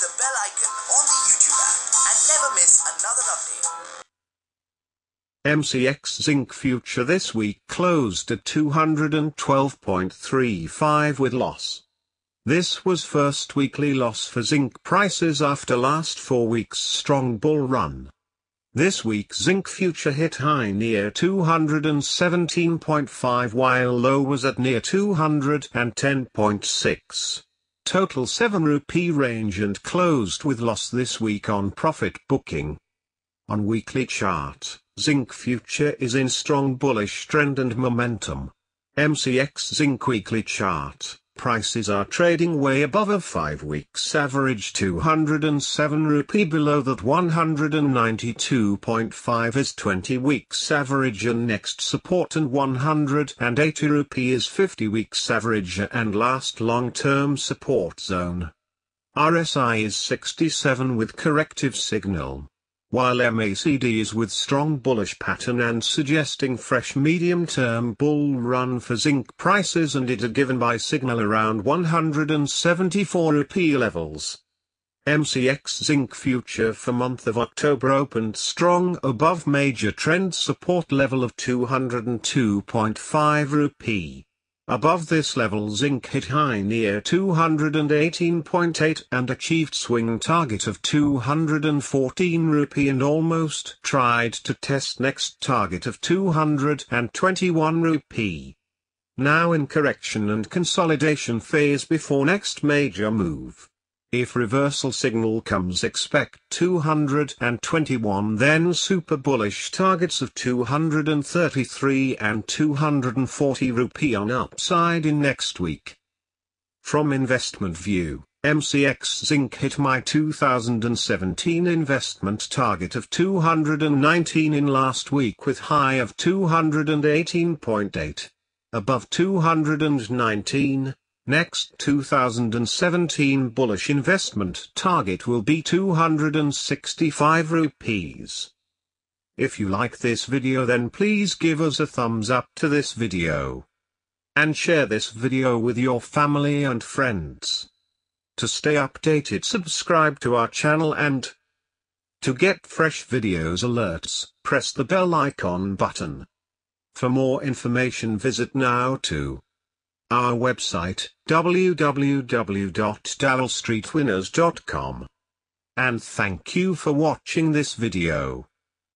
the bell icon on the YouTube app and never miss another update. MCX Zinc Future this week closed at 212.35 with loss. This was first weekly loss for zinc prices after last four weeks strong bull run. This week zinc future hit high near 217.5 while low was at near 210.6. Total 7 rupee range and closed with loss this week on profit booking. On weekly chart, zinc future is in strong bullish trend and momentum. MCX zinc weekly chart. Prices are trading way above a 5 weeks average 207 rupee below that 192.5 is 20 weeks average and next support and 180 rupee is 50 weeks average and last long-term support zone. RSI is 67 with corrective signal while MACD is with strong bullish pattern and suggesting fresh medium-term bull run for zinc prices and it are given by signal around 174 rupee levels. MCX zinc future for month of October opened strong above major trend support level of 202.5 rupee. Above this level zinc hit high near 218.8 and achieved swing target of 214 rupee and almost tried to test next target of 221 rupee. Now in correction and consolidation phase before next major move. If reversal signal comes expect 221 then super bullish targets of 233 and 240 rupee on upside in next week. From investment view, MCX Zinc hit my 2017 investment target of 219 in last week with high of 218.8. Above 219, Next 2017 bullish investment target will be 265 rupees. If you like this video then please give us a thumbs up to this video. And share this video with your family and friends. To stay updated subscribe to our channel and to get fresh videos alerts, press the bell icon button. For more information visit now to our website, www.dalalstreetwinners.com. And thank you for watching this video.